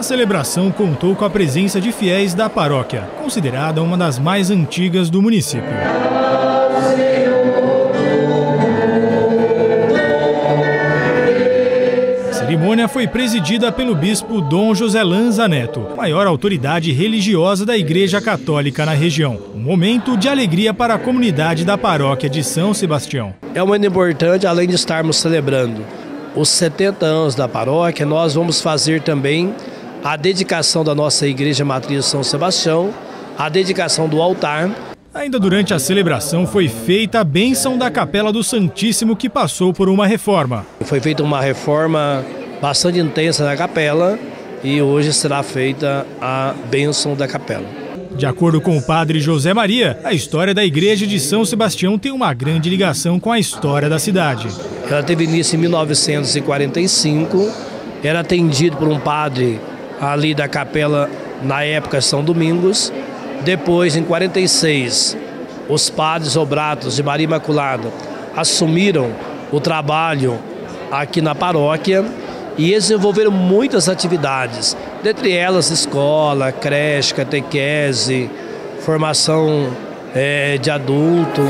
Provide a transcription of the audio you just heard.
A celebração contou com a presença de fiéis da paróquia, considerada uma das mais antigas do município. A cerimônia foi presidida pelo bispo Dom José Lanza Neto, maior autoridade religiosa da Igreja Católica na região. Um momento de alegria para a comunidade da paróquia de São Sebastião. É muito importante, além de estarmos celebrando os 70 anos da paróquia, nós vamos fazer também a dedicação da nossa Igreja Matriz São Sebastião, a dedicação do altar. Ainda durante a celebração foi feita a bênção da Capela do Santíssimo que passou por uma reforma. Foi feita uma reforma bastante intensa na capela e hoje será feita a bênção da capela. De acordo com o padre José Maria, a história da igreja de São Sebastião tem uma grande ligação com a história da cidade. Ela teve início em 1945, era atendido por um padre ali da capela na época São Domingos. Depois, em 46, os padres obratos de Maria Imaculada assumiram o trabalho aqui na paróquia e desenvolveram muitas atividades, dentre elas escola, creche, catequese, formação é, de adulto.